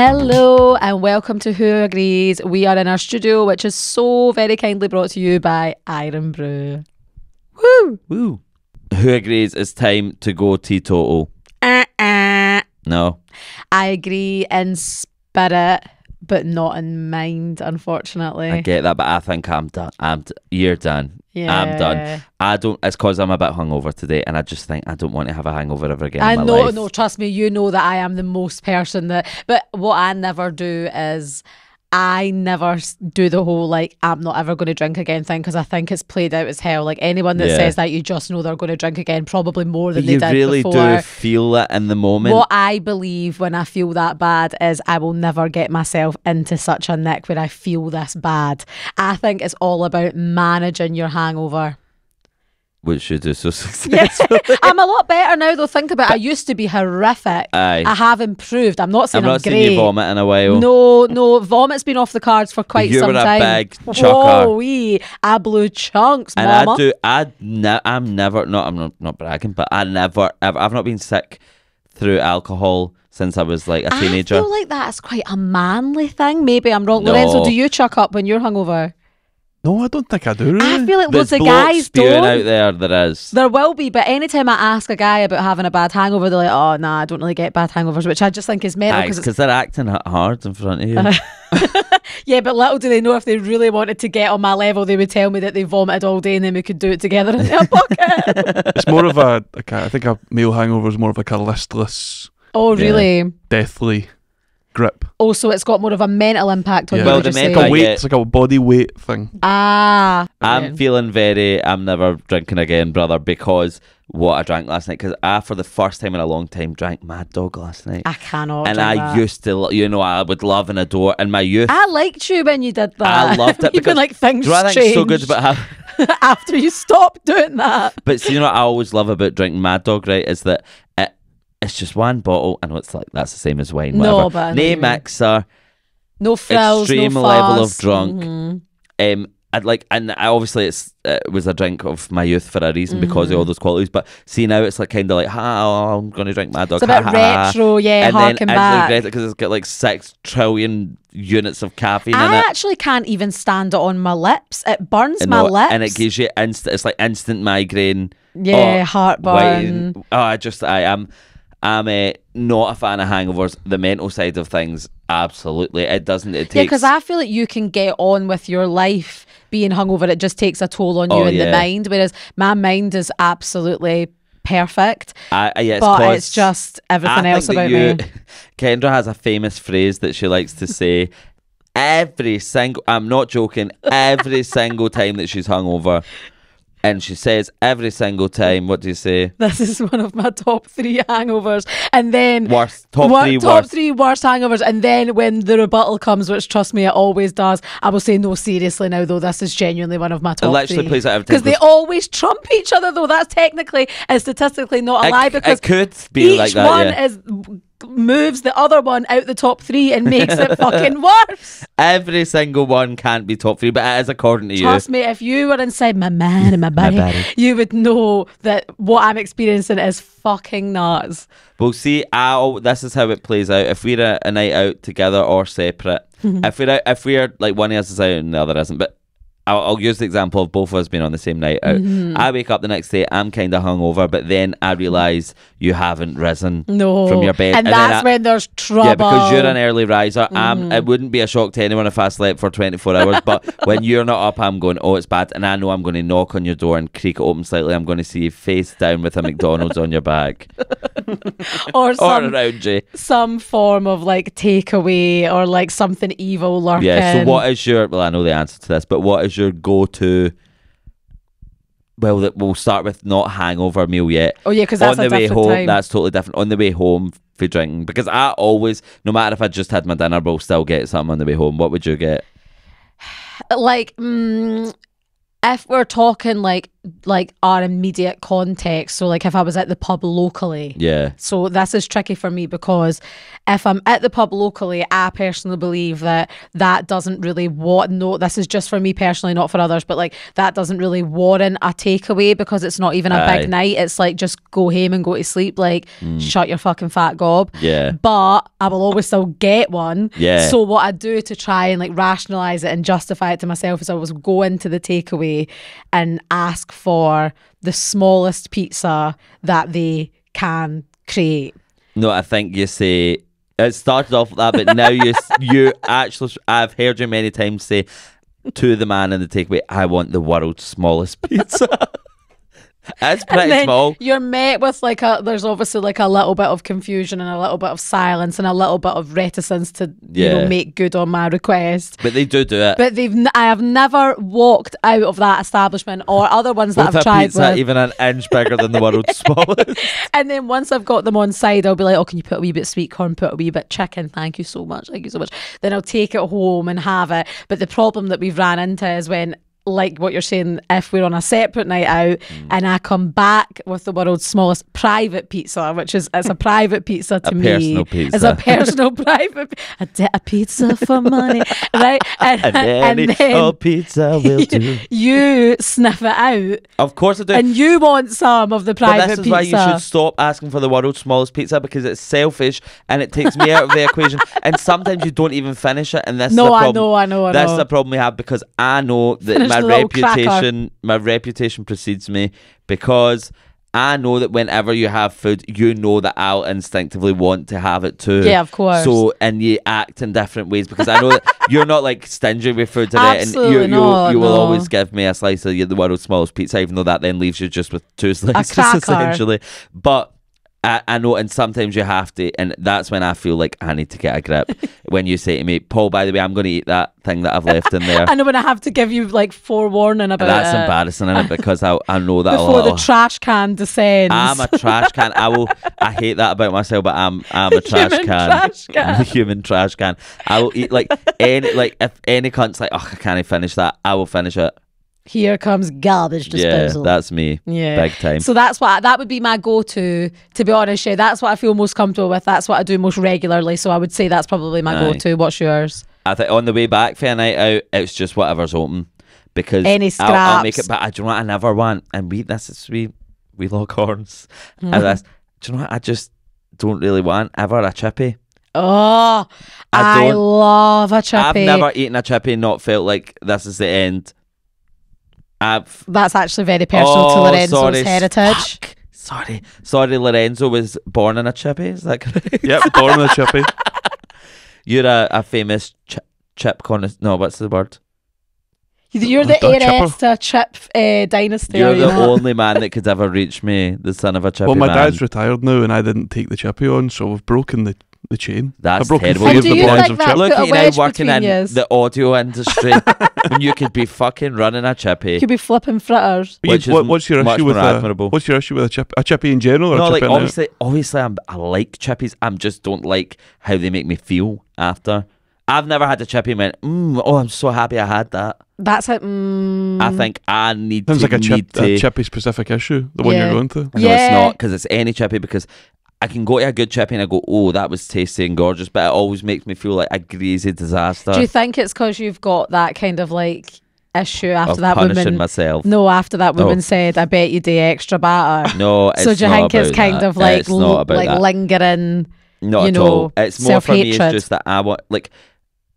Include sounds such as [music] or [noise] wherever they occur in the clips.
Hello and welcome to Who Agrees. We are in our studio, which is so very kindly brought to you by Irn-Bru. Woo! Woo. Who agrees it's time to go teetotal? Uh-uh. No. I agree in spirit, but not in mind, unfortunately. I get that, but I think I'm done. I'm d- you're done. I'm done. I don't. It's because I'm a bit hungover today, and I just think I don't want to have a hangover ever again. I know, life. no, trust me, you know that I am the most person that. But what I never do is I never do the whole like I'm not ever going to drink again thing because I think it's played out as hell. Like anyone that Yeah. says that, you just know they're going to drink again, probably more than But they you did really before. do feel it in the moment. What I believe when I feel that bad is I will never get myself into such a nick where I feel this bad. I think it's all about managing your hangover. Which you do so [laughs] Yeah. [laughs] I'm a lot better now though. Think about it. I used to be horrific. Aye. I have improved. I'm not saying I'm I'm, not great. seeing you vomit in a while. No, no, vomit's been off the cards for quite You some were a time. big Oh, chucker. wee. I blew chunks, And mama. I do. I ne- I'm never. Not. I'm not, not bragging, but I never. Ever, I've not been sick through alcohol since I was like a teenager. I feel like that's quite a manly thing. Maybe I'm wrong. No. Lorenzo, do you chuck up when you're hungover? No, I don't think I do. Really. I feel like There's loads of guys spewing don't. out there. There is. There will be, but anytime I ask a guy about having a bad hangover, they're like, "Oh, nah, I don't really get bad hangovers," which I just think is mental because because they're acting hard in front of you. [laughs] yeah. But little do they know if they really wanted to get on my level, they would tell me that they vomited all day and then we could do it together in their [laughs] pocket. it's more of a, like a. I think a male hangover is more of like a listless, oh, Yeah. really? deathly grip. Also, it's got more of a mental impact on Yeah. you. Well, would the you say? mental Like weight. get- It's like a body weight thing. Ah, I'm brilliant. feeling very. I'm never drinking again, brother, because what I drank last night. Because I, for the first time in a long time, drank Mad Dog last night. I cannot. and do I that. used to, lo- you know, I would love and adore in my youth. I liked you when you did that. I loved it [laughs] Even because like things Do you know what I think's so good changed about [laughs] how? after you stopped doing that. But see, you know what I always love about drinking Mad Dog, right? Is that it, it's just one bottle. I know it's like that's the same as wine. No, whatever. but I know what no you mixer. No frills, Extreme no level of drunk. Mhm. Um, I'd like, and I obviously it's it was a drink of my youth for a reason because Mm-hmm. of all those qualities. But see now it's like kind of like, ha, oh, I'm going to drink Mad Dog. It's a bit ha, ha, ha." retro, yeah, and harken then back. because it's got like six trillion units of caffeine in I it. actually can't even stand it on my lips. It burns And my lips. and it gives you instant. It's like instant migraine. yeah, oh, heartburn. waiting. Oh, I just I am I'm uh, not a fan of hangovers. The mental side of things, absolutely. It doesn't. It Yeah, because I feel like you can get on with your life being hungover. It just takes a toll on you Oh, in the mind. Whereas my mind is absolutely perfect, yeah, it's it's just everything I else about you, me. [laughs] Kendra has a famous phrase that she likes to say. Every single, I'm not joking. Every single time that she's hungover, and she says every single time. What do you say? This is one of my top three hangovers, and then Worst top Wor- three top worst. three worst hangovers, and then when the rebuttal comes, which trust me, it always does, I will say no. Seriously, now though, this is genuinely one of my It top literally three. plays out every time. because they always trump each other, though. That's technically and statistically not a It- lie it because could be each like that, one yeah. is moves the other one out the top three and makes it [laughs] fucking worse. Every single one can't be top three, but it is according to you. Trust me, if you were inside my man and my body, body. you would know that what I'm experiencing is fucking nuts. Well, see, I, al- this is how it plays out. If we're a, a night out together or separate, mm-hmm. if we're out, if we're like one of us is out and the other isn't, but I'll, I'll use the example of both of us being on the same night out. Mm-hmm. I wake up the next day, I'm kind of hungover, but then I realise you haven't risen No, from your bed, and, then that's I- when there's trouble. Yeah, because you're an early riser. Mm-hmm. it wouldn't be a shock to anyone if I slept for 24 hours. But [laughs] when you're not up, I'm going, oh, it's bad. And I know I'm going to knock on your door and creak it open slightly. I'm going to see you face down with a McDonald's on your back [laughs] or or some around you. some form of like takeaway or like something evil lurking. Yeah. So what is your? Well, I know the answer to this, but what is your go-to? Well, that we'll start with not hangover meal yet. Oh yeah, because on that's the a way home, time. that's totally different. On the way home for drinking, because I always, no matter if I just had my dinner, we'll still get something on the way home. What would you get? [sighs] like mm, if we're talking like like our immediate context. So like if I was at the pub locally. Yeah. So this is tricky for me because if I'm at the pub locally, I personally believe that that doesn't really what no this is just for me personally, not for others, but like that doesn't really warrant a takeaway because it's not even a Aye. big night. It's like just go home and go to sleep. Like shut your fucking fat gob. Mm. Yeah. But I will always still get one. Yeah. So what I do to try and like rationalize it and justify it to myself is I always go into the takeaway and ask for the smallest pizza that they can create. No, I think you say it started off like that, but now you [laughs] you actually I've heard you many times say to the man in the takeaway, "I want the world's smallest pizza." [laughs] It's pretty small. You're met with like a there's obviously like a little bit of confusion and a little bit of silence and a little bit of reticence to you Yeah. know make good on my request. But they do do it. But they've n- I have never walked out of that establishment or other ones that With I've tried pizza with. even an inch bigger than the world's [laughs] smallest. And then once I've got them on side, I'll be like, oh, can you put a wee bit sweet corn, put a wee bit chicken? Thank you so much. Thank you so much. Then I'll take it home and have it. But the problem that we've ran into is when like what you're saying, if we're on a separate night out Mm. and I come back with the world's smallest private pizza, which is it's a private pizza [laughs] to A me. personal It's a personal [laughs] private a, di- a pizza for money. [laughs] Right? And, And any then old pizza will do. you sniff it out Of course I do. and you want some of the But private this is pizza. why you should stop asking for the world's smallest pizza because it's selfish and it takes me out of the equation. And sometimes you don't even finish it. And this No, is the I know, I know, I know. That's the problem we have because I know that Finish my cracker. reputation, my reputation precedes me because. I know that whenever you have food, you know that I'll instinctively want to have it too. Yeah, of course. So, and you act in different ways because I know that [laughs] you're not like stingy with food today, and Absolutely you you, not, you will no. always give me a slice of the world's smallest pizza, even though that then leaves you just with two [laughs] slices essentially. But I, I know, and sometimes you have to, and that's when I feel like I need to get a grip. [laughs] when you say to me, Paul, by the way, I'm going to eat that thing that I've left in there. [laughs] I know when I have to give you like forewarning about That's it embarrassing, is it? [laughs] Because I, I know that before the trash can descends. I'm a trash can. I will. I hate that about myself, but I'm. I'm a trash Human can. trash can. I'm a human trash can. I will eat like any like if any cunt's like, oh, I can't finish that. I will finish it. Here comes garbage disposal. Yeah, that's me. Yeah. big time. So that's what that would be my go-to. To be honest, yeah, that's what I feel most comfortable with. That's what I do most regularly. So I would say that's probably my Aye. go-to. What's yours? I think on the way back for a night out, it's just whatever's open because Any I'll, I'll make it. But I do you know what I never want, and we this is we we log horns. Mm-hmm. And that's do you know what I just don't really want ever a chippy. Oh, I I, love a I've never eaten a chippy and not felt like this is the end. I've That's actually very personal to Oh, Lorenzo's sorry. heritage. Fuck. Sorry, sorry. Lorenzo was born in a chippy. Is that correct? [laughs] Yep, born in a chippy. [laughs] You're a, a famous chi- chip con. No, what's the word? You're the A heiress to a chip uh, dynasty. You're are you the not? only man that could ever reach me, the son of a chippy well, my man. dad's retired now, and I didn't take the chippy on, so we've broken the, the chain. That's I've terrible. three And of do the you bonds think of that chip. Look put a at you wedge now working in between yous? the audio industry [laughs] when you could be fucking running a chippy. You could be flipping fritters. You- which is what- what's your much issue with more a, admirable. What's your issue with a chip? A chippy in general, or No, a like chip in a- obviously, obviously, I'm, I like chippies. I'm just don't like how they make me feel after. I've never had a chippy and went, mm, oh, I'm so happy I had that. That's it. Mm, I think I need Sounds to like a need chip, to. a chippy specific issue. The one Yeah. you're going to. No, it's not because it's any chippy because I can go to a good chippy and I go, oh, that was tasty and gorgeous, but it always makes me feel like a greasy disaster Do you think it's because you've got that kind of like issue after of that punishing woman? myself. No, after that woman Oh. said, "I bet you do extra batter." No, it's so do you think it's kind that. of like it's not like that. lingering? Not you at know, all. It's more for me. It's just that I want like.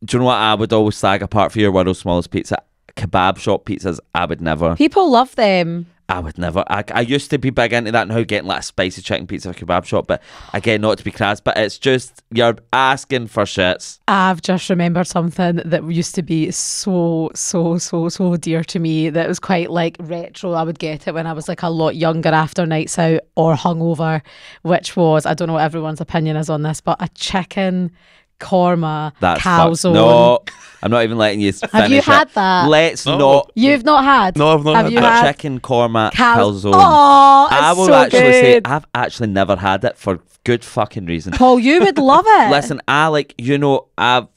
Do you know what I would always slag apart for your world's smallest pizza? Kebab shop pizzas. I would never. People love them. I would never. I, I used to be big into that now, getting like a spicy chicken pizza kebab shop. But again, not to be crass, but it's just you're asking for shits. I've just remembered something that used to be so, so, so, so dear to me that was quite like retro. I would get it when I was like a lot younger after nights out or hungover, which was, I don't know what everyone's opinion is on this, but a chicken korma That's fucked. calzone. No, I'm not even letting you. Finish [laughs] Have you it. had that? Let's No. not. You've not had? No, I've not Have had you that. had chicken korma cal- calzone. Oh, it's I will so actually good. say I've actually never had it for good fucking reason. Paul, you would love [laughs] it. Listen, I like you know I've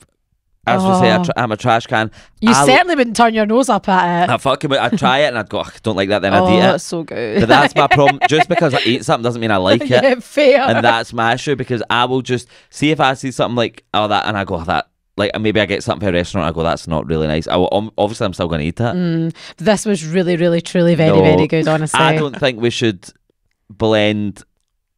As we say, I Oh. tr- I'm a trash can. You I'll- certainly wouldn't turn your nose up at it. I fucking would- I'd try it and I'd go, "Ugh, don't like that, then oh, I'd eat it. that's so good. But that's my problem. Just because I eat something doesn't mean I like [laughs] it. yeah, fair. and that's my issue because I will just see if I see something like oh that and I go oh, that like maybe I get something at a restaurant I go that's not really nice I will, obviously I'm still going to eat that. Mm, this was really, really, truly very, No, very good, honestly. I don't think we should blend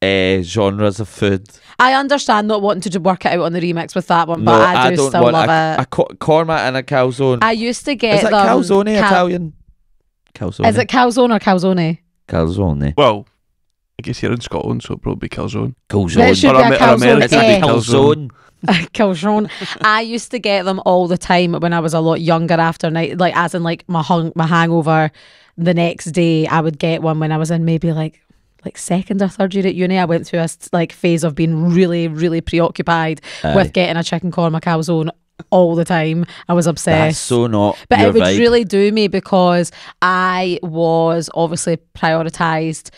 uh, genres of food I understand not wanting to work it out on the remix with that one, no but I do don't still want love a, it. a co- korma and a calzone I used to get is that them. calzone cal- Italian calzone Is it calzone or calzone? calzone Well, I guess you're in Scotland, so it'll probably be calzone. calzone It should Or be a Amer- or calzone. It's a eh? calzone [laughs] calzone. I used to get them all the time when I was a lot younger. After night, like as in like my hung my hangover, the next day I would get one when I was in maybe like like second or third year at uni. I went through a like phase of being really really preoccupied Aye. with getting a chicken korma calzone all the time. I was obsessed. that's so not But it would vibe. really do me because I was obviously prioritized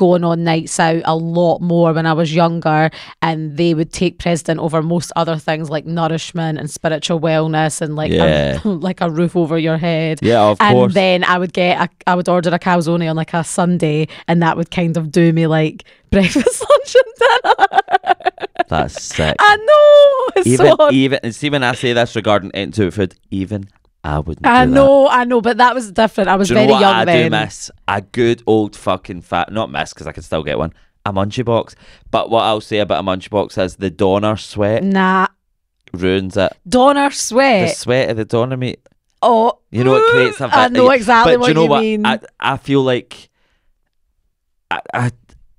going on nights out a lot more when I was younger, and they would take precedent over most other things like nourishment and spiritual wellness and like Yeah. a, [laughs] like a roof over your head. yeah of And course then I would get a, I would order a calzone on like a Sunday, and that would kind of do me like [laughs] breakfast, lunch, and dinner. that's sick I know. It's even so even and see when I say this regarding into food even I wouldn't I know, I know, but that was different. I was Do you know very what young I then. do miss? A good old fucking fat, not miss because I can still get one. A munchie box. But what I'll say about a munchie box is the doner sweat Nah, ruins it. Doner sweat. The sweat. sweat of the doner meat. Oh, You know, it creates a I bit- know exactly but what you know what? mean. I, I feel like I, I,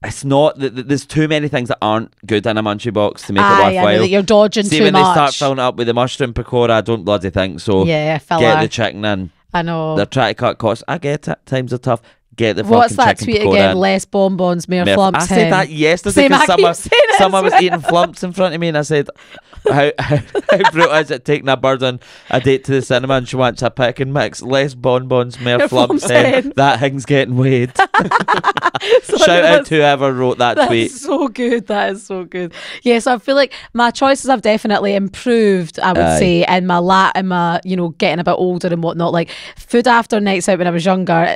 it's not that there's too many things that aren't good in a munchie box to make Aye, it I worthwhile. you're dodging See too when much. they start filling up with the mushroom pakora, I don't bloody think so. yeah, fella. Get the chicken in. I know. They're trying to cut costs. I get it. Times are tough. Get the What's fucking that tweet again? in. Less bonbons, more Mer- flumps. I said that yesterday because someone, someone as was eating flumps in front of me, and I said, "How [laughs] how, how brutal is it taking a bird on a date to the cinema and she wants a pick and mix, less bonbons, more flumps, in. in. That thing's getting weighed." [laughs] [laughs] So Shout out to whoever wrote that That's tweet. so good. That is so good. Yes, I feel like my choices have definitely improved. I would Aye. say, and my la, and my you know getting a bit older and whatnot. Like food after nights out when I was younger,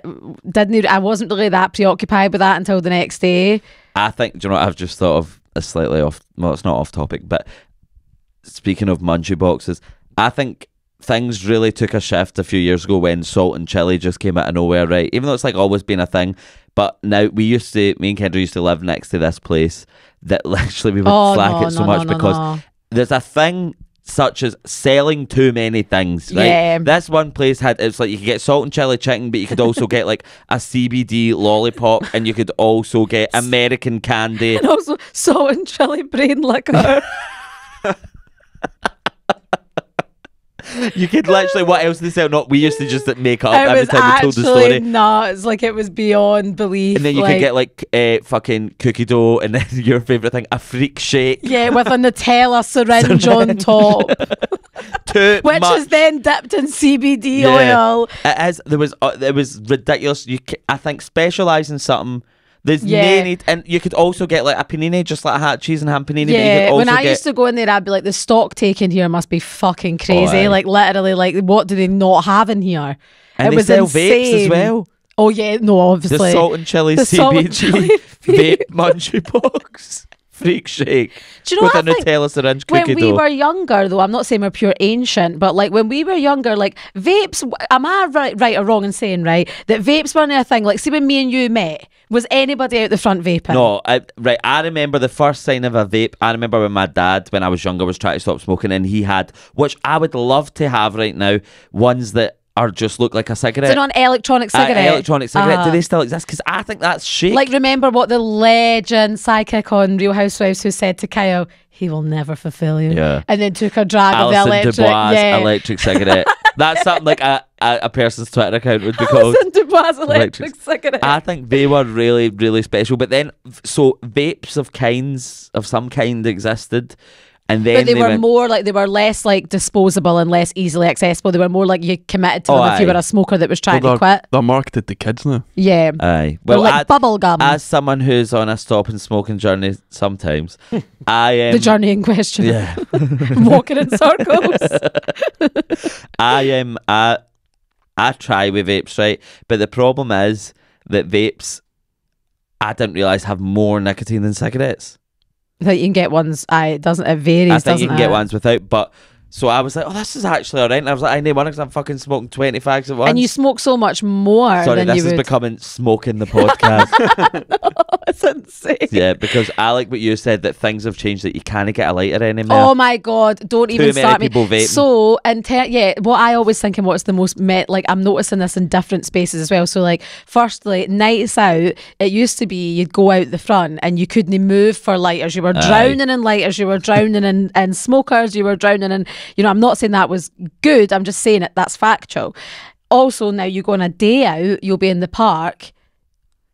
didn't I wasn't really that preoccupied with that until the next day. I think. Do you know what I've just thought of? A slightly off. Well, it's not off topic, but speaking of munchie boxes, I think things really took a shift a few years ago when salt and chili just came out of nowhere. Right, even though it's like always been a thing, but now we used to. Me and Kendra used to live next to this place that [laughs] literally we would Oh slack no, it so no, much no, because there's a thing such as selling too many things. Right? Yeah. This one place had it's like you could get salt and chili chicken, but you could also get like a CBD lollipop, and you could also get American candy. [laughs] and also salt and chili brain liquor. [laughs] You could literally what else they sell? Not we used to just make up it every time we told the story. nuts. Like it was beyond belief. And then you like, could get like uh, fucking cookie dough, and then [laughs] your favorite thing, a freak shake. yeah, with a Nutella syringe on top, [laughs] Too which much. is then dipped in CBD Yeah. oil. It is. There was. Uh, it was ridiculous. You, I think, specialise in something. There's Yeah. no need, and you could also get like a panini, just like a hat cheese and ham panini. but you could Yeah, also when I get, used to go in there, I'd be like, the stock taken here must be fucking crazy. like literally, like what do they not have in here? and it they was sell vapes as insane. well. Oh yeah, no, The obviously. salt and chili the salt and chili vape [laughs] munchie box freak shake Do you know with what a I? Nutella syringe when we dough. were younger, though, I'm not saying we're pure ancient, but like when we were younger, like vapes. Am I right, right or wrong in saying right that vapes weren't a thing? Like, see, when me and you met, was anybody out the front vaping? No, I, right. I remember the first sign of a vape. I remember when my dad, when I was younger, was trying to stop smoking, and he had, which I would love to have right now, ones that are just look like a cigarette. Is it not an electronic Uh, cigarette? electronic cigarette. Uh-huh. Do they still exist? Because I think that's shake. Like, remember what the legend sidekick on Real Housewives who said to Kyle, he will never fulfill you. Yeah. And then took a drag of the Allison electric. DuBois yeah. electric cigarette. [laughs] that's something like a, a, a person's Twitter account would be called. Allison DuBois electric, Electric- cigarette. I think they were really, really special. But then, so vapes of kinds, of some kind existed. And then But they, were went, more like they were less like disposable and less easily accessible. They were more like you committed to Oh, them if you were a smoker that was trying Well, to quit. They're marketed to kids now. Yeah, Aye. well, Well, like I- bubble gum. as someone who's on a stop and smoking journey, sometimes [laughs] I am. the journey in question. Yeah, [laughs] Walking in circles. [laughs] I am. I I try with vapes, right? But the problem is that vapes, I didn't realize have more nicotine than cigarettes. That you can get ones. I it doesn't it varies? I think you can get ones without, but. So I was like, oh, this is actually alright. And I was like, I need one because I'm fucking smoking 20 fags at once. And you smoke so much more Sorry, than this you is would. becoming smoking the [laughs] podcast. [laughs] It's insane. yeah, because like what you said that things have changed that you can't get a lighter anymore. Oh my god! Don't even many start me. people vaping. So, and te- yeah, what I always think and what's the most met like I'm noticing this in different spaces as well. So, like, firstly, nights out, it used to be you'd go out the front and you couldn't move for lighters. You were Aye. drowning in lighters. You were drowning in, in smokers. You were drowning in. You know, I'm not saying that was good. I'm just saying it. That's factual. Also, now you go on a day out, you'll be in the park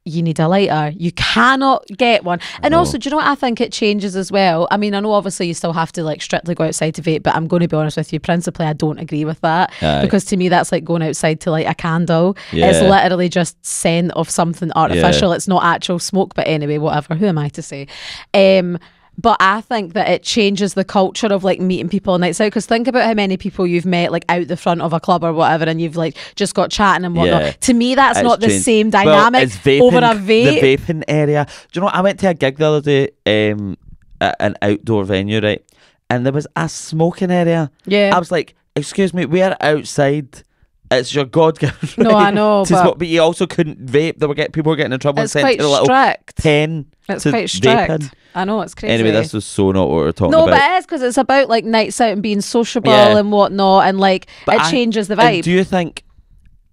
you need a lighter. You cannot get one. And also, do you know what I think it changes as well? I mean, I know obviously you still have to like strictly go outside to vape, but I'm going to be honest with you. Principally, I don't agree with that Aye. because to me, that's like going outside to light a candle. It's literally just scent of something artificial. It's not actual smoke. But anyway, whatever. Who am I to say? Um, but I think that it changes the culture of like meeting people on nights out. Because think about how many people you've met like out the front of a club or whatever, and you've like just got chatting and whatnot. Yeah. To me, that's It's not the changed. same Well, dynamic it's vaping, over a vape. The vaping area. Do you know what? I went to a gig the other day um, at an outdoor venue, right? And there was a smoking area. Yeah. I was like, excuse me, we are outside. It's your God given right [laughs] No, I know, to but- smoke, but you also couldn't vape. They were getting people were getting in trouble It's and sent quite little strict. pen. It's quite strict. I know it's crazy. Anyway, this was so not what we're talking no, about. No, but it is because it's about like nights out and being sociable Yeah. and whatnot, and like But it I- changes the vibe. do you think?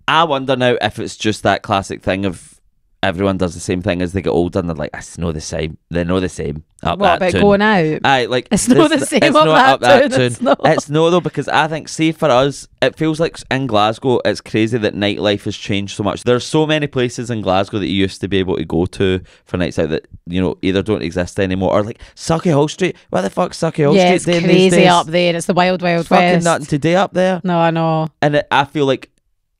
I wonder now if it's just that classic thing of everyone does the same thing as they get older and they're like, I know the same. They know the same. Up what that about tune. going out? Aye, like It's not the same it's up that tune, it's not. It's no though because I think, see, for us, it feels like in Glasgow, it's crazy that nightlife has changed so much. There's so many places in Glasgow that you used to be able to go to for nights out that you know either don't exist anymore or like Sauchiehall Street. What the fuck, Sauchiehall yeah, Street? it's doing these crazy up there. It's the wild, wild It's fucking west. nothing today up there. No, I know. And it, I feel like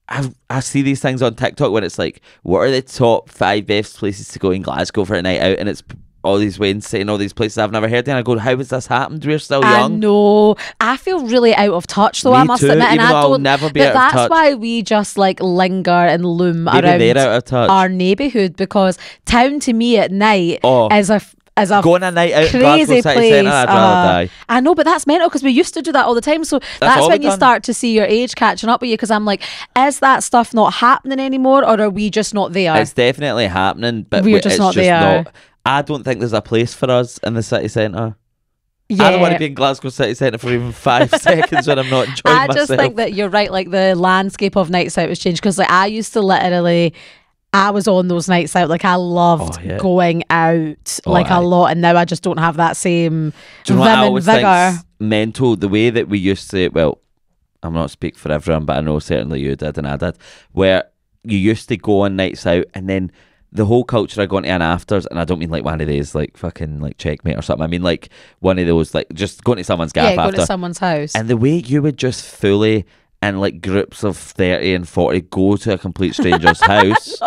I, I see these things on TikTok when it's like, what are the top five best places to go in Glasgow for a night out? And it's all these Wednesday and all these places I've never heard of. And I go, how has this happened? We're still young. I know. I feel really out of touch, though. Me I must too, admit, and I don't. never be but out of that's touch. why we just like linger and loom Maybe around out of touch. our neighbourhood because town to me at night Oh. is a is a Going a night out crazy Glasgow City place. Centre, uh. I know, but that's mental because we used to do that all the time. So that's, all when you done. start to see your age catching up with you. Because I'm like, is that stuff not happening anymore, or are we just not there? It's definitely happening, but We're we- just it's not just there. not. I don't think there's a place for us in the city centre. yeah. I don't want to be in Glasgow City Centre for even five [laughs] seconds when I'm not enjoying myself. I myself. just think that you're right. Like the landscape of nights out has changed because like I used to literally. I was on those nights out. Like I loved Oh, yeah. going out Oh, like aye. a lot, and now I just don't have that same Do you know vim and vigor. mental? The way that we used to, well, I'm not speak for everyone, but I know certainly you did and I did, where you used to go on nights out and then the whole culture of going to an afters, and I don't mean like one of these like fucking like checkmate or something. I mean like one of those like just going to someone's gaff Yeah, go after. to someone's house. and the way you would just fully in like groups of 30 and 40 go to a complete stranger's [laughs] house.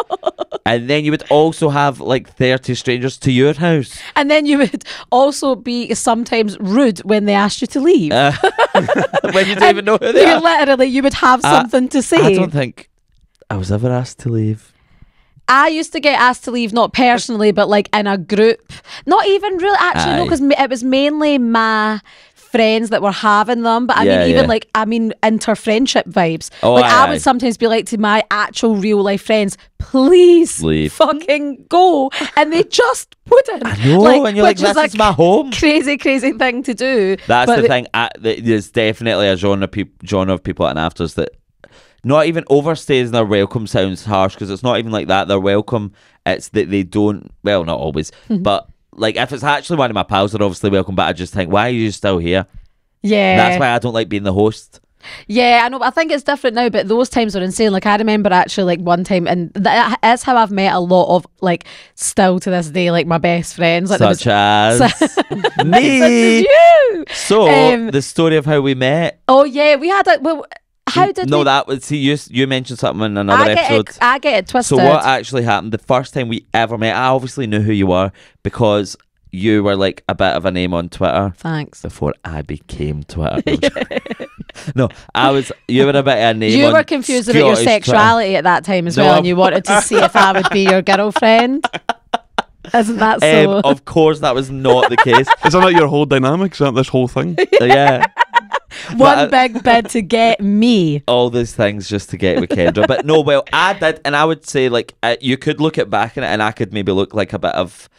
And then you would also have like 30 strangers to your house. And then you would also be sometimes rude when they asked you to leave. Uh, [laughs] when you don't even know who they you are. literally, you would have I- something to say. I don't think I was ever asked to leave. I used to get asked to leave, not personally, but like in a group. Not even really, actually, no, because it was mainly my friends that were having them. But I Yeah, mean, even yeah. like, I mean, inter friendship vibes. Oh, like, aye, I aye. would sometimes be like to my actual real life friends, please Leave. fucking go. And they just wouldn't. I know, and you're like, is this is my home. Crazy, crazy thing to do. That's But the they- thing. I, th- there's definitely a genre, peop- genre of people and an afters that not even overstays their welcome sounds harsh because it's not even like that. They're welcome. It's that they don't. Well, not always, Mm-hmm. but like if it's actually one of my pals, they're obviously welcome. But I just think, why are you still here? Yeah. That's why I don't like being the host. Yeah, I know. But I think it's different now. But those times are insane. Like I remember actually, like one time, and that is how I've met a lot of like still to this day, like my best friends. Like there was- Such as [laughs] Such as me. you. So Um, the story of how we met. Oh yeah, we had a. Well, how did no, we? that was see you. You mentioned something in another I get episode. it. I get it twisted. So what actually happened? The first time we ever met, I obviously knew who you were because you were like a bit of a name on Twitter Thanks. before I became Twitter. [laughs] no, I was. You were a bit of a name. You on were confused about your Scottish Twitter. sexuality at that time as No, well, of and you wanted to [laughs] see if I would be your girlfriend. Isn't that so? Um, of course, that was not the case. Is that not your whole dynamic? Is that this whole thing? [laughs] yeah, One but- big bid to get [laughs] me. all these things just to get with Kendra. But no, well, I did, and I would say like uh, you could look at back in it, and I could maybe look like a bit of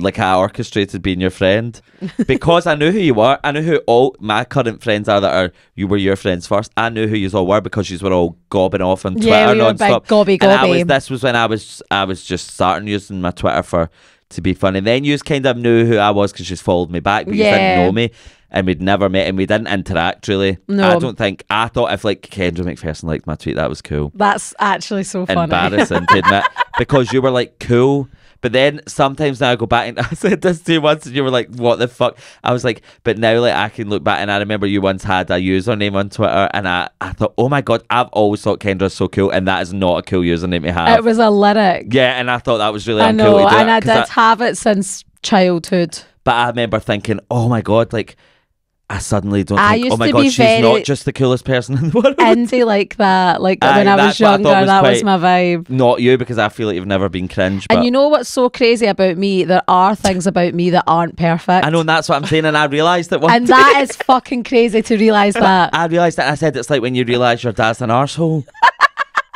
like I orchestrated being your friend because I knew who you were. I knew who all my current friends are that are you were your friends first. I knew who you all were because you were all gobbing off on Twitter Yeah, we were big nonstop. gobby And I was, gobby. this was when I was I was just starting using my Twitter for to be funny. Then you kind of knew who I was because you followed me back, but you didn't know me. And we'd never met, and we didn't interact really. No. I don't think. I thought if like Kendra McPherson liked my tweet, that was cool That's actually so funny. embarrassing to admit [laughs] because you were like cool. But then sometimes now I go back and [laughs] I said this to you once and you were like, what the fuck? I was like, but now like I can look back and I remember you once had a username on Twitter and I, I thought, oh my God, I've always thought Kendra's so cool and that is not a cool username to have. it was a lyric. yeah, and I thought that was really I uncool know, and it, I did have it since childhood. but I remember thinking, oh my God, like I suddenly don't I think, oh used oh my to God, be she's very- not just the coolest person in the world. Indie like that. Like Aye, when I was that's what I thought younger, was that was quite- my vibe. not you because I feel like you've never been cringe. But And you know what's so crazy about me? There are things about me that aren't perfect. I know, and that's what I'm saying, and I realised that one and day. that is fucking crazy to realise that. I realised that I said it's like when you realise your dad's an arsehole.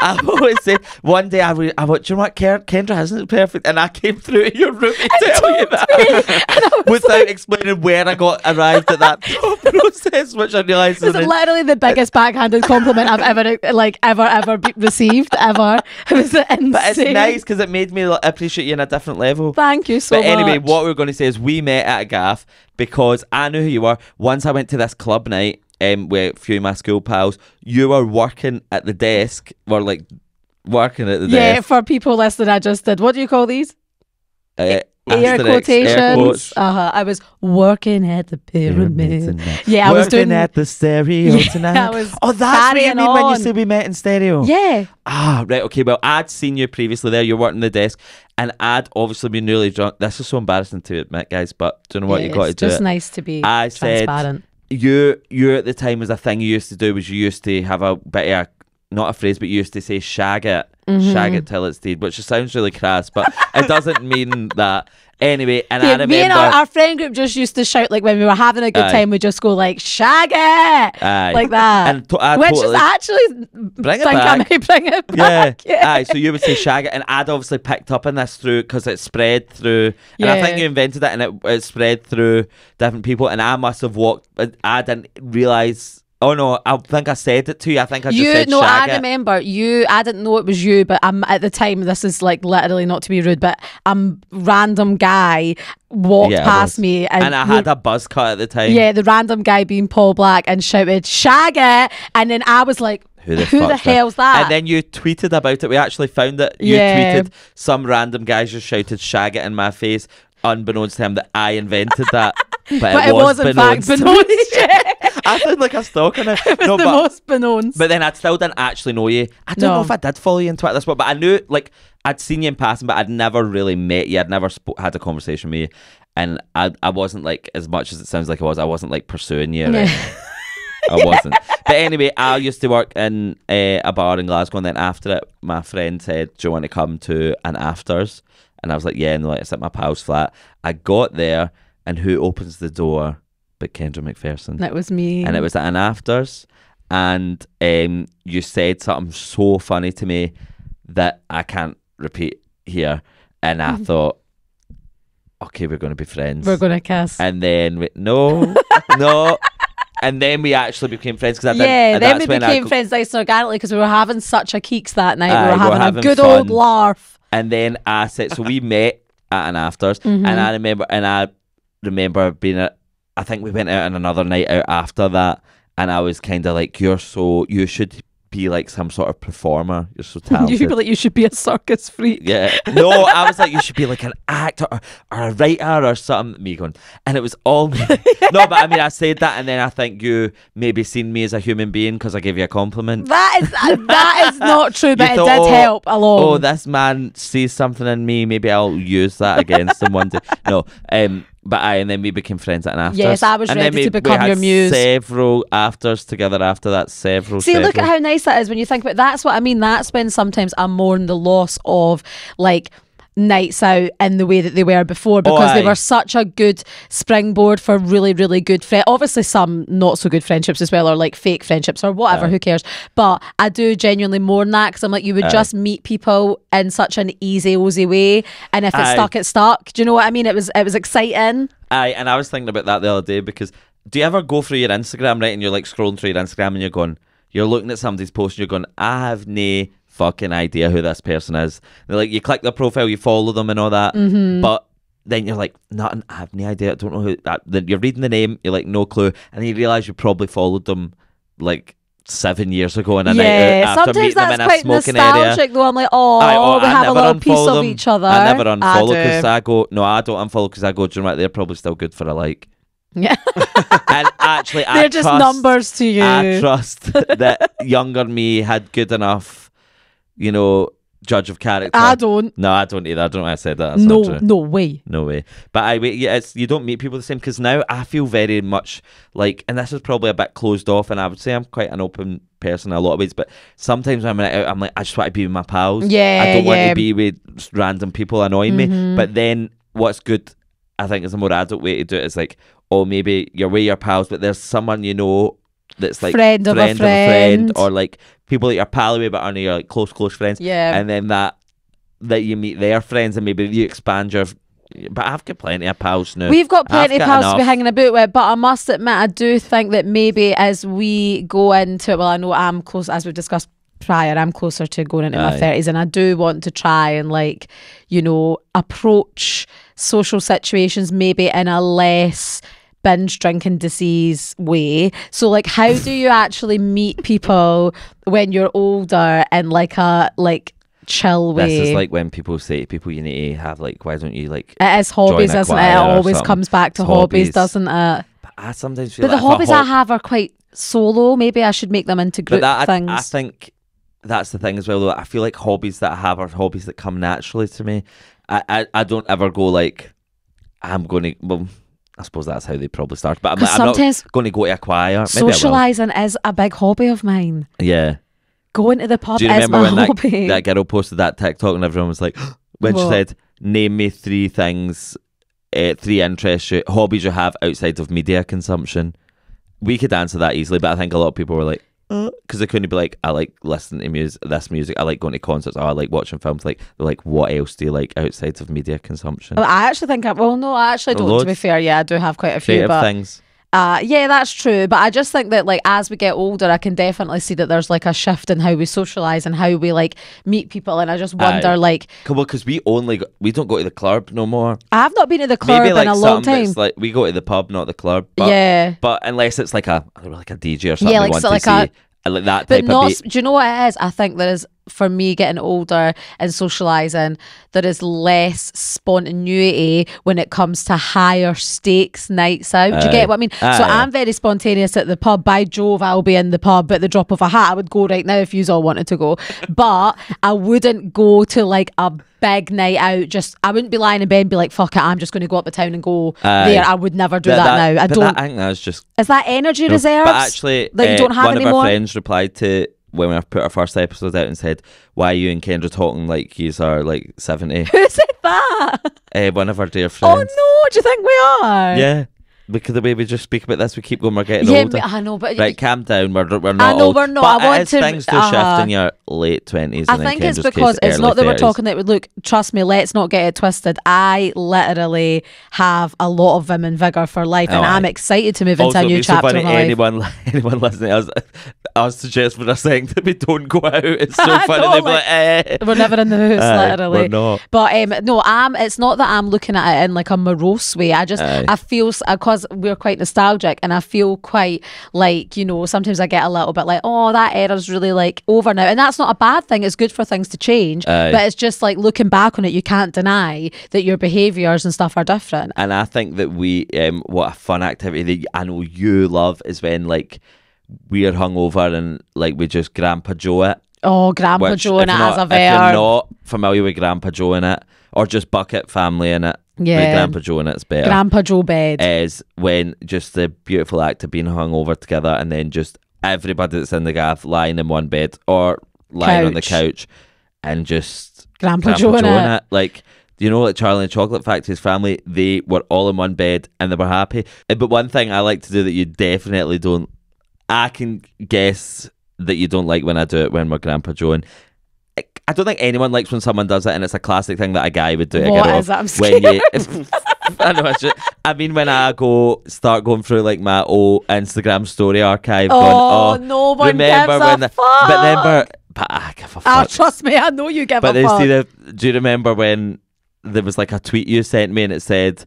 I always say one day I, re- I went, do you know what, Kendra isn't perfect, and I came through to [laughs] your room to tell you that [laughs] without explaining where I got arrived at that [laughs] process, which I realised is literally the biggest backhanded compliment I've ever like ever ever be- received ever. It was insane. But it's nice because it made me like, appreciate you on a different level. Thank you so but anyway, much. what we are going to say is we met at a gaff because I knew who you were. Once I went to this club night um, with a few of my school pals, you were working at the desk, or like working at the yeah, desk. for people less than I just did. What do you call these? Uh, Air Asterix, quotations. air quotes. uh huh. I was working at the pyramid. Yeah, I was Working doing. at the stereo [laughs] Yeah, tonight. Was oh, that's what you mean when you on. say we met in stereo. Yeah, Ah, right. Okay. Well, I'd seen you previously there. You're working the desk, and I'd obviously been really drunk. This is so embarrassing to admit, guys, but do you know what yeah, you got to do. it's just nice to be I said- transparent. You you at the time was a thing you used to do was you used to have a bit of not a phrase but you used to say shag it Mm-hmm. shag it till it's dead which sounds really crass but it doesn't [laughs] mean that anyway and I remember me and our, our friend group just used to shout like when we were having a good Aye. time, we just go like "shag it" Aye. like that, and to, which totally, is actually Bring it I back. may bring it yeah. back. Yeah, Aye, so you would say shag it, and I'd obviously picked up on this through because it spread through, and I think you invented it, and it, it spread through different people, and I must have walked, I didn't realize. Oh no, I think I said it to you. I think I just you said no, I it. remember you. I didn't know it was you, but I'm at the time. This is like literally not to be rude, but a random guy walked Yeah, past me, and, and I had a buzz cut at the time. yeah, the random guy being Paul Black and shouted "shag it," and then I was like, Who the, Who the that? hell's that? And then you tweeted about it. We actually found it. You Yeah. tweeted some random guys just shouted "shag it" in my face, unbeknownst to him that I invented that. [laughs] But, but it was, in fact [laughs] beknownst. Benone. [laughs] Yeah. I sound like a stalker now. It was no, the but, most but then I still didn't actually know you. I don't No. know if I did follow you on Twitter this, but I knew like I'd seen you in passing, but I'd never really met you. I'd never spo- had a conversation with you, and I I wasn't like as much as it sounds like I was. I wasn't like pursuing you. Right? I wasn't. But anyway, I used to work in uh, a bar in Glasgow, and then after it, my friend said, "Do you want to come to an afters?" And I was like, "Yeah." And like, it's at my pal's flat. I got there, and who opens the door but Kendra McPherson? That was me. and it was at an afters, and um, you said something so funny to me that I can't repeat here, and I thought, okay, we're going to be friends. We're gonna kiss. and then we, no, [laughs] no, and then we actually became friends because I yeah, then that's we when I became go- friends nice and organically because we were having such a keeks that night. We were we were having, having a good fun. old larf. And then I said, so we met at an afters, Mm-hmm. and I remember, and I remember being at, I think we went out on another night out after that, and I was kind of like, "You're so you should be like some sort of performer. You're so [laughs] talented." you feel like you should be a circus freak. Yeah. No, I was like, you should be like an actor or, or a writer or something. Me going, and it was all me. [laughs] no, but I mean, I said that, and then I think you maybe seen me as a human being because I gave you a compliment. That is uh, that is not [laughs] true, but it thought, did oh, help along. Oh, this man sees something in me. Maybe I'll use that against him one day. No, um, but I and then we became friends at an after. Yes, I was and ready we, to become we your muse. Several afters together after that. Several. See, look at how nice that is when you think about. That's what I mean. That's when sometimes I mourn the loss of like nights out in the way that they were before because they were such a good springboard for really really good friends obviously some not so good friendships as well or like fake friendships or whatever Aye. who cares but i do genuinely mourn that because i'm like you would Aye. just meet people in such an easy ozy way and if it Aye. stuck it stuck do you know what i mean it was it was exciting Aye, and I was thinking about that the other day because do you ever go through your Instagram right and you're like scrolling through your Instagram and you're going, you're looking at somebody's post and you're going, I have no fucking idea who this person is. They're like, you click their profile, you follow them and all that, Mm-hmm. but then you're like, nothing. I have no idea. I don't know who. That, then you're reading the name, you're like, no clue, and then you realize you probably followed them like seven years ago in a night yeah out after sometimes meeting them that's in a quite smoking area. nostalgic though i'm like oh, Aye, oh, we I have a little piece unfollow of each other I never unfollow because I, go, no, I don't unfollow because I go, do you know what? They're probably still good for a like. Yeah. [laughs] and actually, [laughs] I They're just trust, numbers to you. I trust that younger me had good enough, you know, judge of character. I don't. No, I don't either. I don't know why I said that. That's No, no way. No way. But I wait. Yeah, it's you don't meet people the same because now I feel very much like, and this is probably a bit closed off, and I would say I'm quite an open person in a lot of ways. But sometimes when I'm out, I'm like, I just want to be with my pals. Yeah, I don't want to be with random people annoying me. Mhm. But then what's good, I think, is a more adult way to do it. Is like, oh, maybe you're with your pals, but there's someone you know that's like Friend of a friend friend. or like people that you're pal with, but aren't your like close close friends Yeah. and then that that you meet their friends and maybe you expand your but I've got plenty of pals now. We've got plenty of pals to be hanging about with, but I must admit, I do think that maybe as we go into, well, I know I'm close, as we've discussed prior, I'm closer to going into my 30s, and I do want to try and, like, you know, approach social situations maybe in a less binge drinking disease way. So, like, how do you actually meet people when you're older in, like, a, like, chill way? this is like when people say to people you need to have like why don't you like It is hobbies, isn't it? It always something. comes back to hobbies, hobbies. doesn't it? but I sometimes feel But the like a hobbies I hob- have are quite solo. Maybe I should make them into group that, I, things. I think that's the thing as well though I feel like hobbies that I have are hobbies that come naturally to me I, I, I don't ever go like I'm going to well I suppose that's how they probably start but I'm, like, I'm not going to go to a choir socialising is a big hobby of mine. yeah Going to the pub Do you is remember my when hobby. that girl posted that TikTok and everyone was like, [gasps] when she What? said, "Name me three things, uh, three interests, you, hobbies you have outside of media consumption." We could answer that easily, but I think a lot of people were like, because they couldn't be like, "I like listening to music, this music. I like going to concerts. Oh, I like watching films." Like, they're like, "What else do you like outside of media consumption?" Well, I actually think I well no, I actually oh, don't. To be fair, yeah, I do have quite a few. Creative But things. Uh, yeah, that's true. But I just think that like as we get older, I can definitely see that there's like a shift in how we socialise and how we like meet people. And I just wonder, Aye. like, Well, because we only go, we don't go to the club no more. I've not been to the club Maybe like in a long something time. that's like we go to the pub, not the club. But yeah. But unless it's like a like a DJ or something, Yeah, we like want so- to like a- see, uh, like that But type not. of beat. Do you know what it is? I think there is for me getting older and socializing. There is less spontaneity when it comes to higher stakes nights out. Do you Aye. get what I mean? so I'm very spontaneous at the pub. By Jove, I'll be in the pub at the drop of a hat. I would go right now if you all wanted to go, [laughs] but I wouldn't go to like a big night out. Just I wouldn't be lying in bed and be like, "Fuck it, I'm just going to go up the town and go Aye. there." I would never do But that, now. I but don't. That, I think that's just is that energy no, reserves? But actually, that you uh, don't have one of anymore? our friends replied to when we put our first episode out and said, "Why are you and Kendra talking like yous are like 70? [laughs] Who said that? uh, one of our dear friends. Oh friends. no! Do you think we are? Yeah, because the way we just speak about this, we keep going. We're getting Yeah, older. I know, but Right, calm down. We're we're not. I know old. we're not. But I want to- things to uh-huh. shift in your late twenties. I think it's because it's not that we're talking that. We look, trust me. Let's not get it twisted. I literally have a lot of vim and vigor for life, and Oh, I'm excited to move into Also, a it'd new be so funny. Anyone, [laughs] anyone listening, I was, I was suggest for a second that we don't go out. It's so [laughs] funny. know, like, eh. We're never in the house, [laughs] Aye, literally. we're not. But um, no, I'm. It's not that I'm looking at it in like a morose way. I just Aye. I feel because because we're quite nostalgic, and I feel quite like you know sometimes I get a little bit like, oh, that era's really like over now, and that's not a bad thing. It's good for things to change, Aye. but it's just like looking back on it, you can't deny that your behaviours and stuff are different. And I think that we, um, what a fun activity that I know you love is when like we're hungover and like we just Grandpa Joe it. Oh, Grandpa which, Joe and if it not- as a If you're not familiar with Grandpa Joe in it, or just Bucket Family in it, Yeah. Grandpa Joe and it's better. Grandpa Joe bed. is when just the beautiful act of being hung over together and then just everybody that's in the gaff lying in one bed or lying on the Couch. couch and just Grandpa, Grandpa Joe Joe in it. it. Like, do you know, like Charlie and Chocolate Factory's family, they were all in one bed and they were happy. Uh, But one thing I like to do that you definitely don't, I can guess that you don't like when I do it when we're Grandpa Joe. And I- don't think anyone likes when someone does it, and it's a classic thing that a guy would do. What is it? I'm when you, [laughs] I know. Just, I mean, when I go start going through like my old Instagram story archive, Oh, going, oh, no one remember gives when a the, but then, fuck. but, but I give a fuck. Ah, trust me, I know you give But a fuck. see the do you remember when there was like a tweet you sent me and it said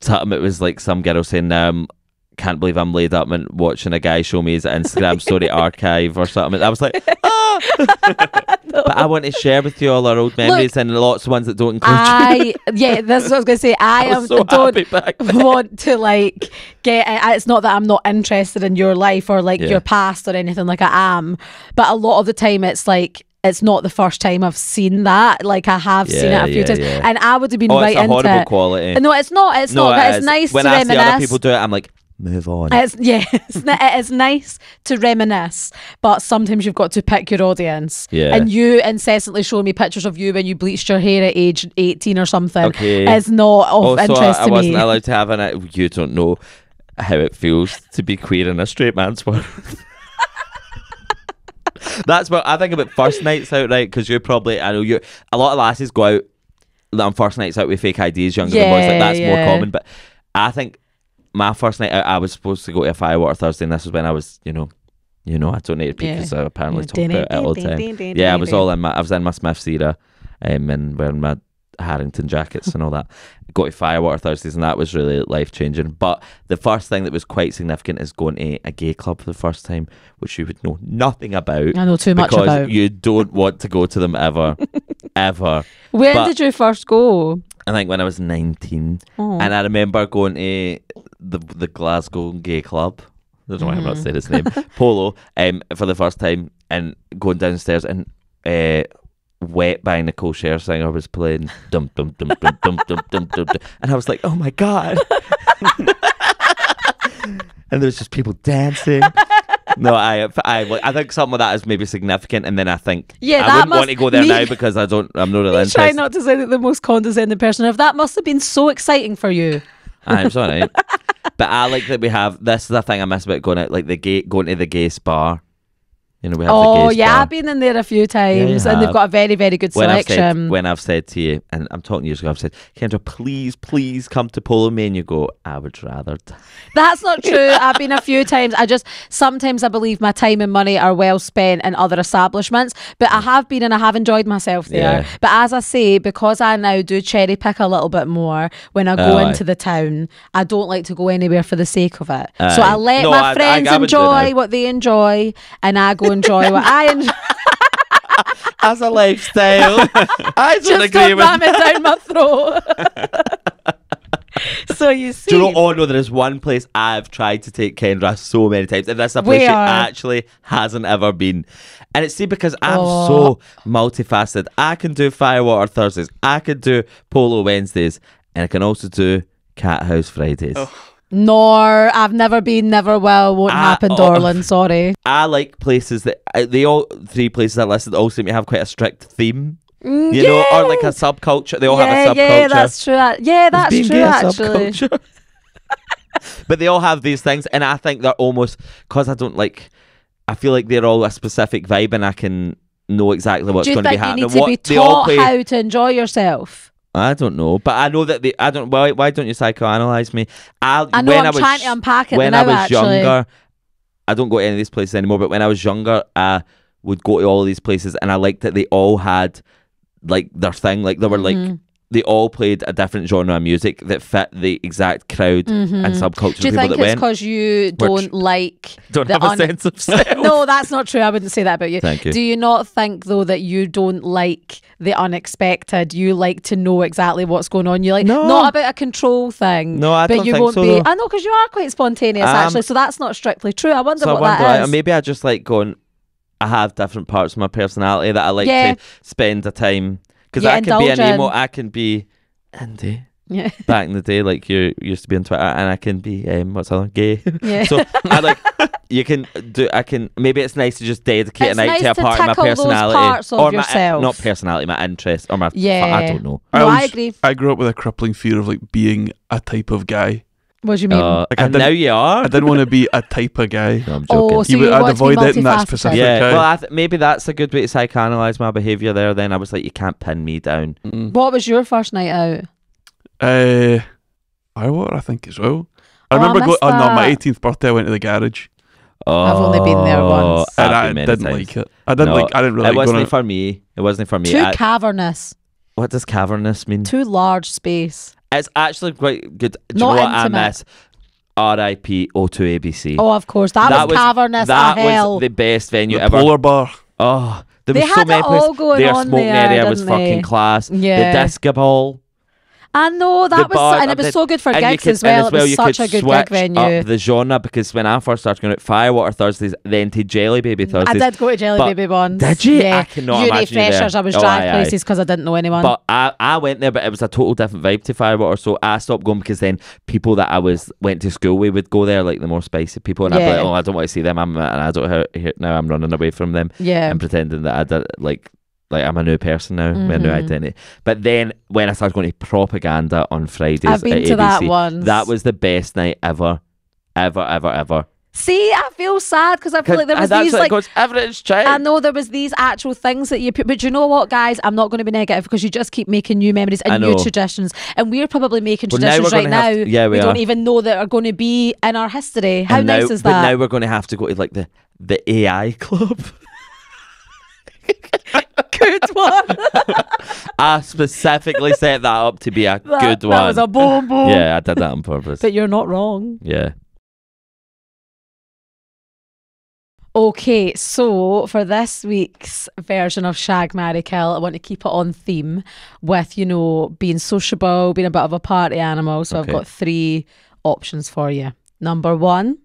something it was like some girl saying um can't believe I'm laid up and watching a guy show me his Instagram story [laughs] archive or something. I was like, ah! [laughs] but I want to share with you all our old memories and lots of ones that don't include you. I [laughs] yeah, that's what I was gonna say. I, I am so don't want to like get. It's not that I'm not interested in your life or like Yeah. your past or anything like I am, but a lot of the time it's like. It's not the first time I've seen that. Like I have seen it a few yeah, times, yeah. and I would have been Oh, right it's a into horrible it. quality. No, it's not. It's no, not. But it it's nice when to I see other people do it, I'm like, move on. It's [laughs] yeah, it's, it is nice to reminisce, but sometimes you've got to pick your audience. Yeah. And you incessantly show me pictures of you when you bleached your hair at age eighteen or something. Okay. Is not of also, I, interest I to wasn't allowed to have an. You don't know how it feels to be queer in a straight man's world. [laughs] That's what I think about first nights out, right? Because you're probably, I know you. A lot of lasses go out on first nights out with fake IDs, younger than boys. Like Yeah, that's more common. But I think my first night out, I was supposed to go to a firewater Thursday, and this was when I was, you know, you know, I donated Yeah. because I apparently Yeah. talk about it all the time. Yeah, I was all in my I was in my Smith's era, um, and wearing my Harrington jackets and all that. Go to Firewater Thursdays, and that was really life changing. But the first thing that was quite significant is going to a gay club for the first time, which you would know nothing about I know too much because about. you don't want to go to them ever, [laughs] ever. When but- did you first go? I think when I was nineteen, Oh. and I remember going to the the Glasgow Gay Club. I don't know why I'm not saying his name. Polo. Um, for the first time, and going downstairs and uh, wet by Nicole Scherzinger was playing dum dum dum dum dum dum dum dum, dum. and I was like, oh my god. [laughs] and there was just people dancing. No, I, I, I think some of that is maybe significant, and then I think Yeah, I that wouldn't must- want to go there me- now because I don't, I'm not really try interested. not to say that the most condescending person. If that must have been so exciting for you. I'm sorry, but I like that we have. This is the thing I miss about going out, like the gay, going to the gay spa. You know, we have Oh the yeah, spa. I've been in there a few times, you and they've got a very very good when I've said selection. when I've said to you, and I'm talking years ago, I've said, Kendra, please, please come to Polo Me, and you go, I would rather. die." That's not [laughs] true. I've been a few times. I just sometimes I believe my time and money are well spent in other establishments. But I have been and I have enjoyed myself there. Yeah. But as I say, because I now do cherry pick a little bit more when I go Aye. into the town, I don't like to go anywhere for the sake of it. So I let No, my I- I- friends I would enjoy what they enjoy, and I go enjoy what I enjoy. [laughs] As a lifestyle, I don't Just agree don't with. ram it down my throat. [laughs] so you see, Do you know? Oh no, there is one place I've tried to take Kendra so many times, and that's a place she actually hasn't ever been. And it's see because I'm Oh. so multifaceted. I can do Firewater Thursdays, I can do Polo Wednesdays, and I can also do Cat House Fridays. Oh. Nor I've never been, never will, won't Ah, happen, oh. darling. Sorry. I like places that uh, they all three places I listed all seem to have quite a strict theme. Mm, You know, or like a subculture. They all yeah, have a subculture. Yeah, that's true. Uh, Yeah, that's true. Actually, [laughs] but they all have these things, and I think they're almost because I don't like. I feel like they're all a specific vibe, and I can know exactly what's going to be think you happening. need to what be taught play, how to enjoy yourself? I don't know, but I know that they. I don't. Why? Why don't you psychoanalyze me? I, I know when I'm I was, trying to unpack it when now. I was actually, younger, I don't go to any of these places anymore. But when I was younger, I would go to all these places, and I liked that they all had like their thing. Like they were like Mhm. They all played a different genre of music that fit the exact crowd and subculture Mm-hmm. Do you people think it's because you don't like [laughs] Don't the have a sense of [laughs] self. no, that's not true. I wouldn't say that about you. Thank you. Do you not think though that you don't like the unexpected? You like to know exactly what's going on. You like No. not about a control thing. No, I but don't you think won't so, be. though. I know because you are quite spontaneous Um, actually. So that's not strictly true. I wonder So I what wonder, that maybe I just like going. I have different parts of my personality that I like Yeah. to spend a time because Yeah, I can be an indulge in. emo. I can be indie yeah, [laughs] back in the day, like you used to be on Twitter, and I can be um, what's that? one? Gay. [laughs] yeah. so I like you can do. I can maybe it's nice to just dedicate It's a night nice to a to part of my those personality parts of or my yourself. not personality, my interest or my. Yeah. I don't know. no, I always- agree. I grew up with a crippling fear of like being a type of guy. What do you mean? Uh, Like, I and didn't- now you are. I didn't want to be a type of guy. No, I'm joking. oh, so You you, would- I'd want to be avoid it in that multifaceted. specific- yeah, okay. well, I th- maybe that's a good way to psychoanalyze my behavior. There, then I was like, you can't pin me down. Mm. What was your first night out? Uh, Firewater, I think as well. I Oh, I remember going missed on no, my 18th birthday. I went to the garage Oh, I've only been there once. And I been many didn't times. like it. I didn't No, like. I didn't really it like wasn't going. for me. It wasn't for me. Too I- cavernous, what does cavernous mean? too large space. It's actually quite good. Do you Not know what intimate. I miss? R.I.P. O2 ABC. Oh, of course, that, was, cavernous. That a hell. was the best venue the ever. polar bar. Oh, there They was so had many it places. all going Their on smoking there, area was didn't they? fucking class. Yeah. The disco ball. I know that was, bar and it was so good for gigs could- as well. and it was such a good gig venue. Up the genre because when I first started going out Firewater Thursdays, then to Jelly Baby mm, Thursdays. I did go to Jelly But- Baby once. Did you? Yeah. I cannot Uni imagine freshers. I was Oh, drag aye, aye. places because I didn't know anyone. But I, I went there, but it was a total different vibe to Firewater. So I stopped going because then people that I was went to school with would go there, like the more spicy people, and I'd be Yeah. like, oh, I don't want to see them. I'm and I don't now. I'm running away from them yeah, and pretending that I did like. Like I'm a new person now, with a new identity. But then when I started going to propaganda on Fridays I've been at to that ABC, once. that was the best night ever, ever, ever, ever. See, I feel sad because I feel like there was these like. goes, average child. I know there was these actual things that you put, but you know what, guys? I'm not going to be negative because you just keep making new memories and new traditions, and we're probably making Well, traditions we're right now. to- yeah, we don't even know that are going to be in our history. How And nice now, is But that? now we're going to have to go to like the the AI [laughs] club. Good one. I specifically set that up to be a that, good one. that was a boom boom. yeah, I did that on purpose. But you're not wrong. yeah. Okay, so for this week's version of Shag Marry Kill, I want to keep it on theme with, you know, being sociable, being a bit of a party animal. So Okay. I've got three options for you. Number one,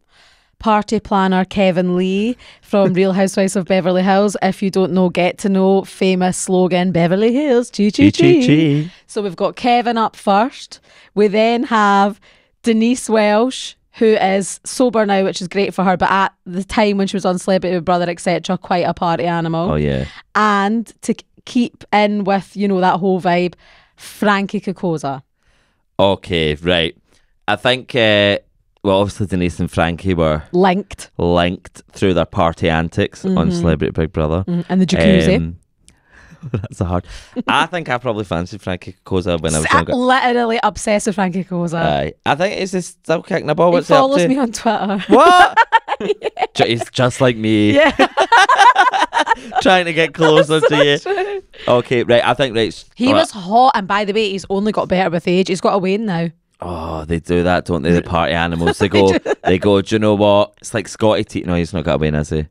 party planner Kevin Lee from Real Housewives of Beverly Hills. If you don't know, get to know famous slogan Beverly Hills, chee chee chee. Chi-chi-chi. So we've got Kevin up first. We then have Denise Welch, who is sober now, which is great for her, but at the time when she was on Celebrity Big Brother, etc., quite a party animal. Oh yeah. And to keep in with, you know, that whole vibe, Frankie Cocozza. Okay, right. I think. Uh, well, obviously Denise and Frankie were Linked linked through their party antics on Celebrity Big Brother. mm, in the jacuzzi. Um, [laughs] that's a hard. I think I probably fancied Frankie Cocozza when I was younger. literally obsessed with Frankie Cocozza. Aye. I think is this still kicking the ball? What's he follows me on Twitter. [laughs] What? [laughs] Ju- He's just like me, yeah. trying to get closer to you. True. Okay, right. I think right. He was hot, and by the way, he's only got better with age. He's got a Wayne now. Oh, they do that, don't they? The party animals. They [laughs] go. they go. Do you know what? It's like Scotty T. No, he's not got a win, has he?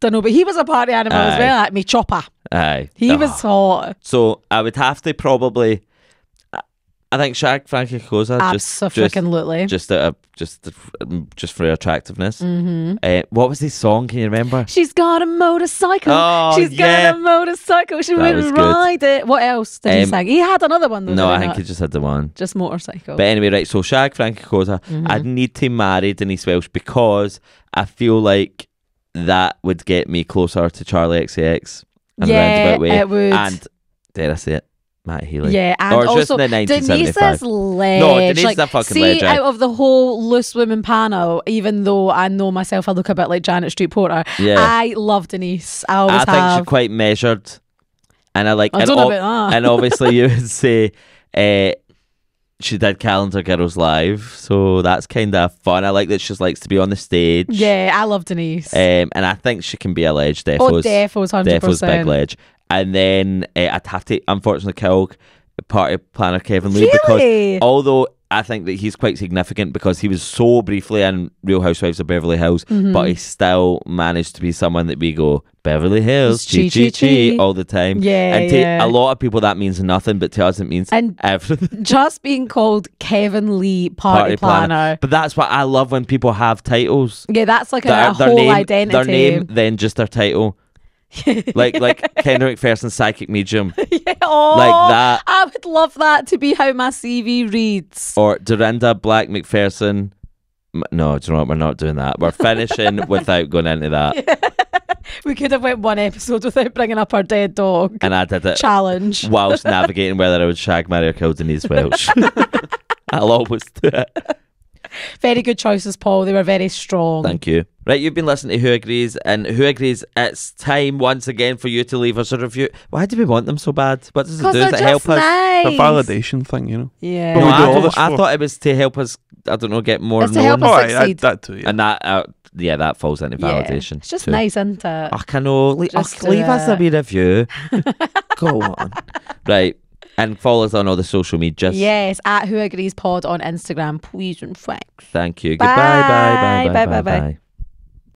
Don't know, but he was a party animal as well, like me chopper. Aye. He Oh. was ah. hot. So I would have to probably. I- I think Shag Frankie Cocozza just just Absolutely. just out of, just just for attractiveness. Mm-hmm. Uh, what was his song? Can you remember? She's got a motorcycle. Oh, She's yeah. got a motorcycle. She That would was good. ride it. What else did he Um, sing? He had another one though. No, I think not? he just had the one. just motorcycle. But anyway, right. So Shag Frankie Cocozza, Mm-hmm. I'd need to marry Denise Welch because I feel like that would get me closer to Charli XCX in a Yeah, roundabout way. it would. And dare I say it, Matt Healy. yeah, and or just also in the 1975. Denise's ledge. No, Denise is like, a fucking see, ledge, out of the whole loose women panel, even though I know myself, I look a bit like Janet Street Porter. Yeah. I love Denise. I always I think have. she's quite measured, and I like. I and, don't know about that. and obviously, [laughs] you would say uh, she did Calendar Girls live, so that's kind of fun. I like that she likes to be on the stage. yeah, I love Denise. Um, and I think she can be a ledge. oh, Defo's, Defo's hundred Defo's big ledge. And then uh, I'd have to unfortunately kill party planner Kevin Lee because although I think that he's quite significant because he was so briefly in Real Housewives of Beverly Hills, Mm-hmm. but he still managed to be someone that we go Beverly Hills, It's chi chi all the time. Yeah, and to yeah. a lot of people that means nothing, but to us it means And- everything. [laughs] Just being called Kevin Lee Party, planner. But that's what I love when people have titles. Yeah, that's like a, That a their whole name, identity. their name, then just their title. [laughs] like like Kendra McPherson's psychic medium, [laughs] yeah, oh, like that. I would love that to be how my CV reads. or Dorinda Black McPherson. No, do you know what? We're not doing that. We're finishing [laughs] without going into that. We could have went one episode without bringing up our dead dog. And I did it Challenge. whilst navigating whether I would shag, marry, or kill Denise Welch. I'll always do it. Very good choices, Paul. They were very strong. Thank you. Right, you've been listening to Who Agrees, and Who Agrees, it's time once again for you to leave us a review. Why do we want them so bad? What does it do? they're Does it just help us? nice. A validation thing, you know. Yeah. No, I, do all I thought it was to help us, I don't know, get more It's to help us Oh, aye, succeed. that, that too. Yeah. And that, uh, yeah, that falls into Yeah. validation. It's just too. nice, isn't it? I can only, Le- Just leave us a it. wee review. [laughs] Go on. [laughs] Right. And follow us on all the social medias. Yes, at Who Agrees Pod on Instagram. Please and thanks. Thank you. Goodbye. Bye. Bye. Bye, Bye. bye, Bye. bye, bye.